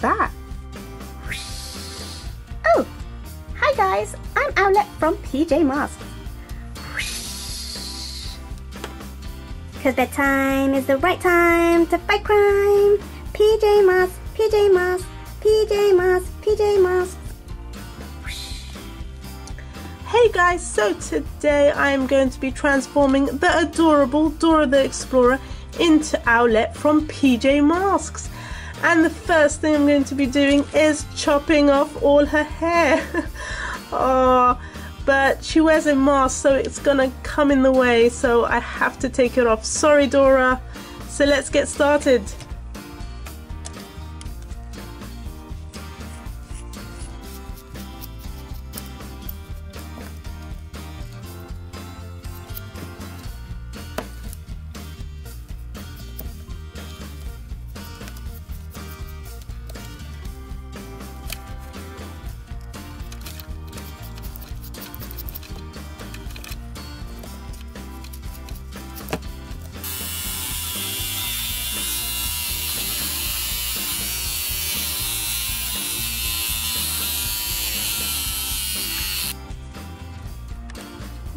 that? Oh, hi guys, I'm Owlette from PJ Masks. Cause bedtime is the right time to fight crime. PJ Masks, PJ Masks, PJ Masks, PJ Masks. Hey guys, so today I am going to be transforming the adorable Dora the Explorer into Owlette from PJ Masks. And the first thing I'm going to be doing is chopping off all her hair. oh, but she wears a mask so it's gonna come in the way so I have to take it off. Sorry Dora. So let's get started.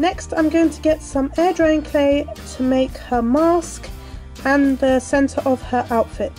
Next I'm going to get some air drying clay to make her mask and the centre of her outfit.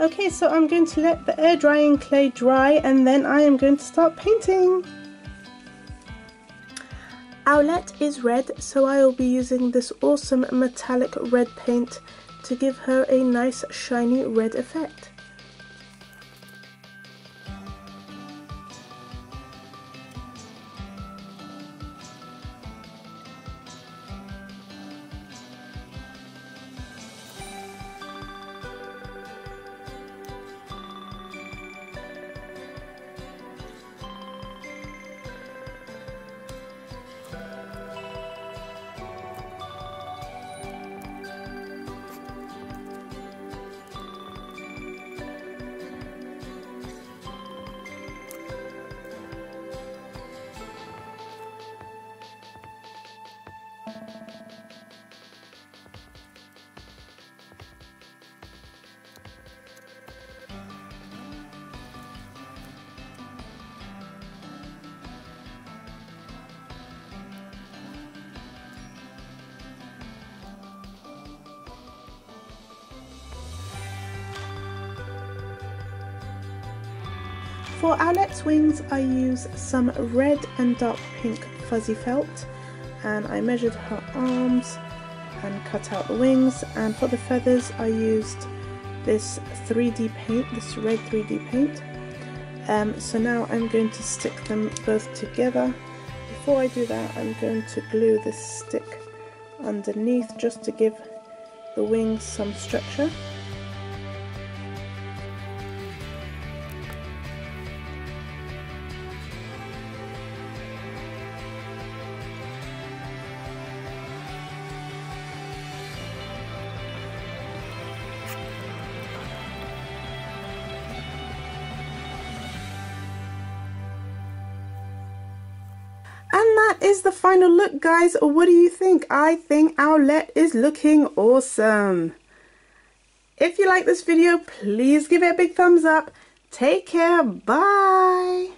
Okay, so I'm going to let the air drying clay dry and then I am going to start painting. Owlette is red, so I will be using this awesome metallic red paint to give her a nice shiny red effect. For Owlette's wings I use some red and dark pink fuzzy felt and I measured her arms and cut out the wings and for the feathers I used this 3D paint, this red 3D paint. Um, so now I'm going to stick them both together. Before I do that I'm going to glue this stick underneath just to give the wings some structure. And that is the final look, guys. What do you think? I think Owlette is looking awesome. If you like this video, please give it a big thumbs up. Take care. Bye.